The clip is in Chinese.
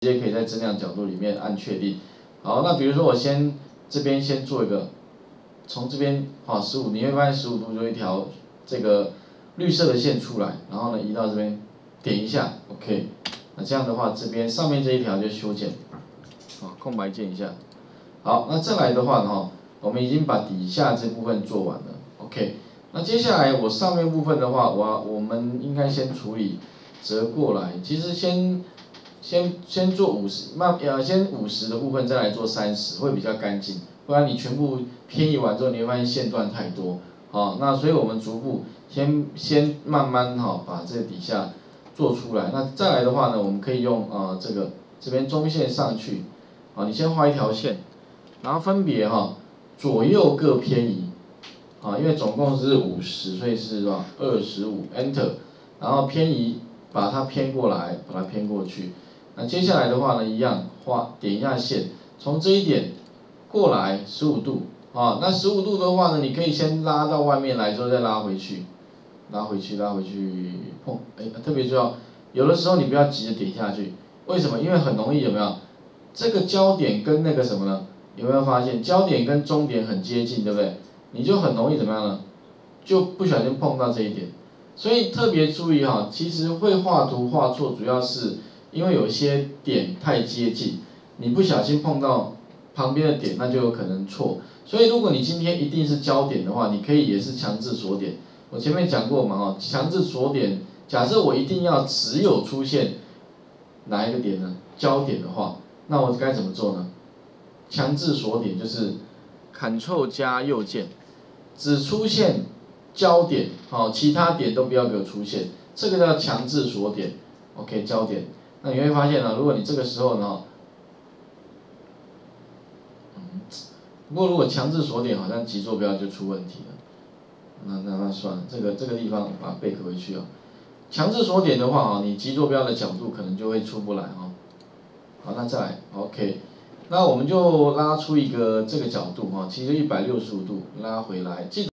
直接可以在增量角度里面按确定。好，那比如说我先这边先做一个，从这边啊十五，你会发现十五度就一条这个绿色的线出来，然后呢移到这边，点一下，OK，那这样的话这边上面这一条就修剪，啊空白键一下，好，那再来的话呢，我们已经把底下这部分做完了，OK，那接下来我上面部分的话，我我们应该先处理折过来，其实先。先先做五十，慢呃先五十的部分再来做三十，会比较干净。不然你全部偏移完之后，你会发现线段太多，好，那所以我们逐步先先慢慢哈把这底下做出来。那再来的话呢，我们可以用呃这个这边中线上去，啊你先画一条线，然后分别哈左右各偏移，啊因为总共是五十，所以是吧二十五，Enter，然后偏移把它偏过来，把它偏过去。那接下来的话呢，一样画点一下线，从这一点过来十五度啊，那十五度的话呢，你可以先拉到外面来之后再拉回去，拉回去拉回去碰，哎，特别重要，有的时候你不要急着点下去，为什么？因为很容易有没有？这个焦点跟那个什么呢？有没有发现焦点跟终点很接近，对不对？你就很容易怎么样呢？就不小心碰到这一点，所以特别注意哈，其实会画图画错主要是。因为有些点太接近，你不小心碰到旁边的点，那就有可能错。所以如果你今天一定是焦点的话，你可以也是强制锁点。我前面讲过嘛，哦，强制锁点，假设我一定要只有出现哪一个点呢？焦点的话，那我该怎么做呢？强制锁点就是 Ctrl 加右键，只出现焦点，好，其他点都不要给我出现，这个叫强制锁点。OK，焦点。那你会发现呢，如果你这个时候呢，嗯，不过如果强制锁点，好像极坐标就出问题了。那那那算了，这个这个地方把它背回去啊。强制锁点的话啊，你极坐标的角度可能就会出不来啊。好，那再来，OK，那我们就拉出一个这个角度啊，其实一百六十五度拉回来，记。